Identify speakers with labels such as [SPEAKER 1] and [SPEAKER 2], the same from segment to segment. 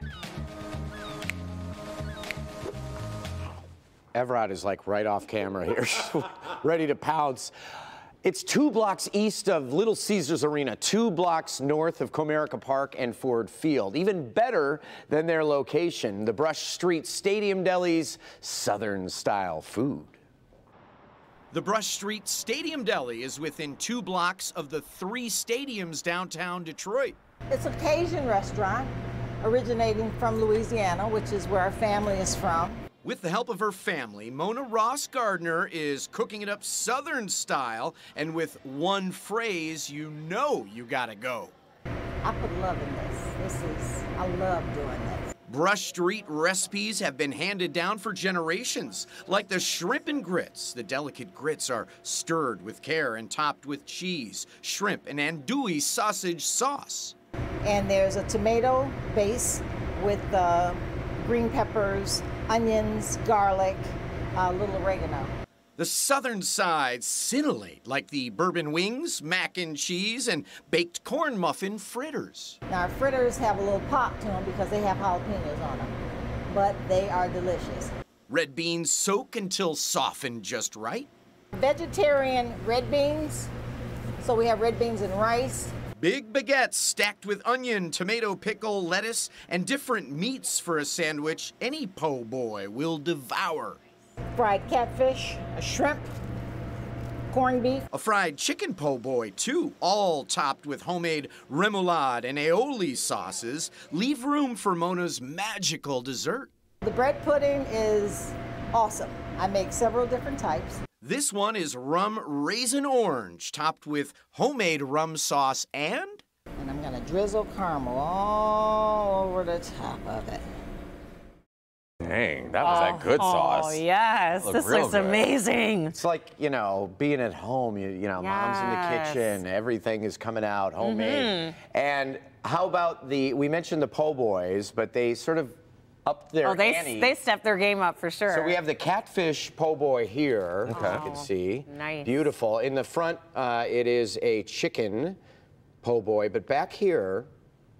[SPEAKER 1] Bye.
[SPEAKER 2] Evrod is like right off camera here, ready to pounce. It's two blocks east of Little Caesars Arena, two blocks north of Comerica Park and Ford Field. Even better than their location, the Brush Street Stadium Deli's Southern style food.
[SPEAKER 3] The Brush Street Stadium Deli is within two blocks of the three stadiums downtown Detroit.
[SPEAKER 4] It's a Cajun restaurant originating from Louisiana, which is where our family is from.
[SPEAKER 3] With the help of her family, Mona Ross Gardner is cooking it up Southern style, and with one phrase, you know you gotta go.
[SPEAKER 4] I put love in this. This is, I love doing this.
[SPEAKER 3] Brush Street recipes have been handed down for generations, like the shrimp and grits. The delicate grits are stirred with care and topped with cheese, shrimp, and andouille sausage sauce.
[SPEAKER 4] And there's a tomato base with uh, green peppers, onions, garlic, a little oregano.
[SPEAKER 3] The southern sides scintillate like the bourbon wings, mac and cheese, and baked corn muffin fritters.
[SPEAKER 4] Now, our fritters have a little pop to them because they have jalapenos on them, but they are delicious.
[SPEAKER 3] Red beans soak until softened just right.
[SPEAKER 4] Vegetarian red beans, so we have red beans and rice.
[SPEAKER 3] Big baguettes stacked with onion, tomato, pickle, lettuce, and different meats for a sandwich any po' boy will devour.
[SPEAKER 4] Fried catfish, a shrimp, corned beef.
[SPEAKER 3] A fried chicken po' boy, too, all topped with homemade remoulade and aioli sauces, leave room for Mona's magical dessert.
[SPEAKER 4] The bread pudding is awesome. I make several different types.
[SPEAKER 3] This one is rum raisin orange, topped with homemade rum sauce and
[SPEAKER 4] And I'm gonna drizzle caramel all over the top of it.
[SPEAKER 5] Dang, that was that good oh, sauce.
[SPEAKER 1] Oh, yes.
[SPEAKER 5] Look
[SPEAKER 1] This looks
[SPEAKER 5] good.
[SPEAKER 1] amazing.
[SPEAKER 2] It's like, you know, being at home, you, you know, mom's in the kitchen, everything is coming out homemade. Mm-hmm. And how about the, we mentioned the po' boys, but they sort of upped their
[SPEAKER 1] Oh, they,
[SPEAKER 2] ante.
[SPEAKER 1] they stepped their game up for sure.
[SPEAKER 2] So we have the catfish po' boy here,
[SPEAKER 5] Okay.
[SPEAKER 2] you can see.
[SPEAKER 1] nice.
[SPEAKER 2] Beautiful. In the front, uh, it is a chicken po' boy, but back here,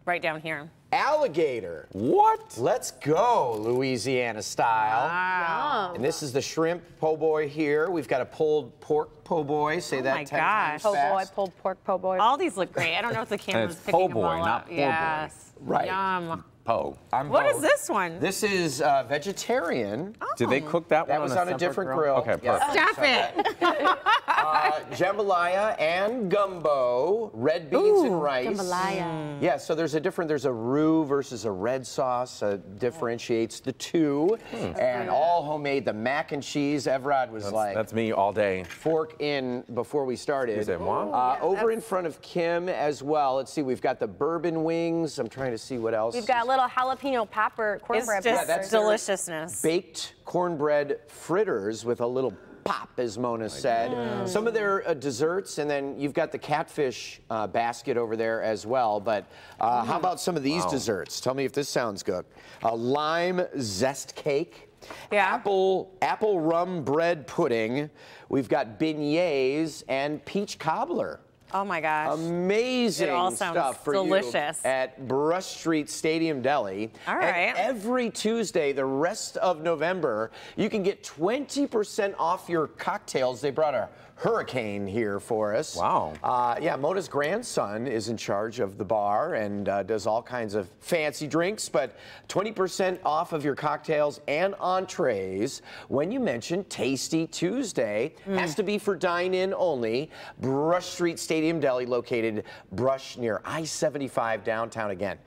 [SPEAKER 1] right down here.
[SPEAKER 2] alligator.
[SPEAKER 5] What?
[SPEAKER 2] Let's go, Louisiana style.
[SPEAKER 1] Wow.
[SPEAKER 2] And this is the shrimp po' boy here. We've got a pulled pork po' boy. Say
[SPEAKER 1] Oh
[SPEAKER 2] that
[SPEAKER 1] my
[SPEAKER 2] 10
[SPEAKER 1] gosh.
[SPEAKER 2] times
[SPEAKER 1] Po'
[SPEAKER 6] Po' boy, pulled pork, po' boy.
[SPEAKER 1] All these look great. I don't know if the camera's
[SPEAKER 5] it's
[SPEAKER 1] picking
[SPEAKER 5] po'
[SPEAKER 1] them
[SPEAKER 5] boy,
[SPEAKER 1] all
[SPEAKER 5] not
[SPEAKER 1] up.
[SPEAKER 5] poor boy.
[SPEAKER 1] Yes.
[SPEAKER 2] Right.
[SPEAKER 1] Yum.
[SPEAKER 5] Po.
[SPEAKER 2] I'm
[SPEAKER 1] What
[SPEAKER 2] both.
[SPEAKER 1] is this one?
[SPEAKER 2] This is uh, vegetarian.
[SPEAKER 5] Did they cook that,
[SPEAKER 2] That
[SPEAKER 5] one
[SPEAKER 2] was
[SPEAKER 5] a
[SPEAKER 2] on a different grill.
[SPEAKER 5] Okay,
[SPEAKER 2] Yeah.
[SPEAKER 5] perfect.
[SPEAKER 1] Stop it.
[SPEAKER 2] Uh, jambalaya and gumbo, red beans and rice.
[SPEAKER 6] Jambalaya.
[SPEAKER 2] Yeah, so there's a different, there's a roux versus a red sauce, uh, differentiates the two. And all homemade, the mac and cheese, Evrod was
[SPEAKER 5] That's,
[SPEAKER 2] like,
[SPEAKER 5] that's me all day.
[SPEAKER 2] fork in before we started.
[SPEAKER 5] You said what?
[SPEAKER 2] Uh, over in front of Kim as well. Let's see, we've got the bourbon wings. I'm trying to see what else.
[SPEAKER 6] We've got a little jalapeno popper
[SPEAKER 1] It's
[SPEAKER 6] cornbread.
[SPEAKER 1] just
[SPEAKER 2] that's
[SPEAKER 1] deliciousness.
[SPEAKER 2] baked cornbread fritters with a little pop, as Mona said. Some of their uh, desserts, and then you've got the catfish uh, basket over there as well. But uh, how about some of these desserts? Tell me if this sounds good. A lime zest cake.
[SPEAKER 1] Yeah.
[SPEAKER 2] Apple apple rum bread pudding. We've got beignets and peach cobbler.
[SPEAKER 1] Oh my gosh.
[SPEAKER 2] Amazing
[SPEAKER 1] It all sounds
[SPEAKER 2] stuff for
[SPEAKER 1] delicious.
[SPEAKER 2] you at Brush Street Stadium Deli.
[SPEAKER 1] All
[SPEAKER 2] And every Tuesday, the rest of November, you can get 20% off your cocktails. They brought a hurricane here for us.
[SPEAKER 5] Wow.
[SPEAKER 2] Uh, yeah, Mona's grandson is in charge of the bar and uh, does all kinds of fancy drinks, but 20% off of your cocktails and entrees when you mention Tasty Tuesday.
[SPEAKER 1] Mm.
[SPEAKER 2] Has to be for dine-in only. Brush Street Stadium Deli, located Brush near I-75 downtown again,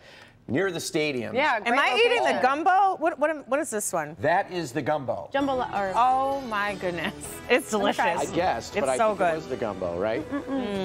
[SPEAKER 2] near the stadium.
[SPEAKER 6] Yeah,
[SPEAKER 1] Am
[SPEAKER 6] great
[SPEAKER 1] I eating the gumbo? What, what, what is this one?
[SPEAKER 2] That is the gumbo.
[SPEAKER 6] Jumbo or
[SPEAKER 1] Oh my goodness. It's delicious.
[SPEAKER 2] I guessed,
[SPEAKER 1] It's
[SPEAKER 2] but I
[SPEAKER 1] so
[SPEAKER 2] think
[SPEAKER 1] good.
[SPEAKER 2] it was the gumbo, right?